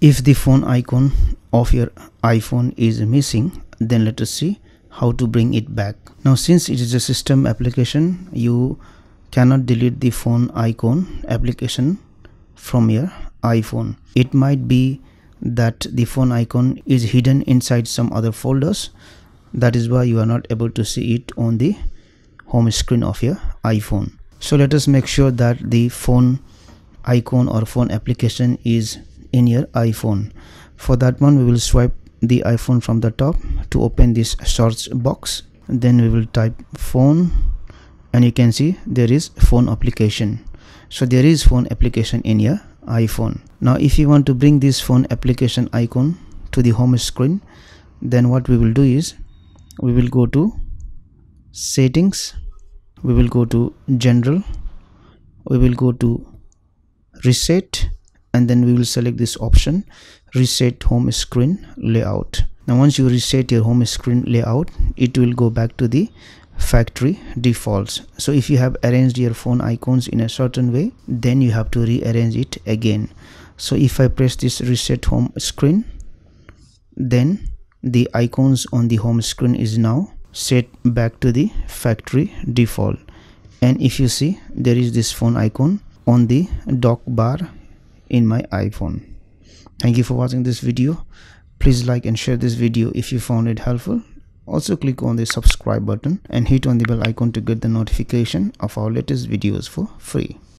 if the phone icon of your iphone is missing then let us see how to bring it back. Now since it is a system application you cannot delete the phone icon application from your iphone. It might be that the phone icon is hidden inside some other folders. That is why you are not able to see it on the home screen of your iphone. So let us make sure that the phone icon or phone application is in your iphone. For that one we will swipe the iphone from the top to open this search box. Then we will type phone and you can see there is phone application. So there is phone application in your iphone. Now if you want to bring this phone application icon to the home screen then what we will do is we will go to settings we will go to general we will go to reset and then we will select this option reset home screen layout. Now once you reset your home screen layout it will go back to the factory defaults. So if you have arranged your phone icons in a certain way then you have to rearrange it again. So if i press this reset home screen then the icons on the home screen is now set back to the factory default. And if you see there is this phone icon on the dock bar in my iphone. Thank you for watching this video. Please like and share this video if you found it helpful. Also click on the subscribe button and hit on the bell icon to get the notification of our latest videos for free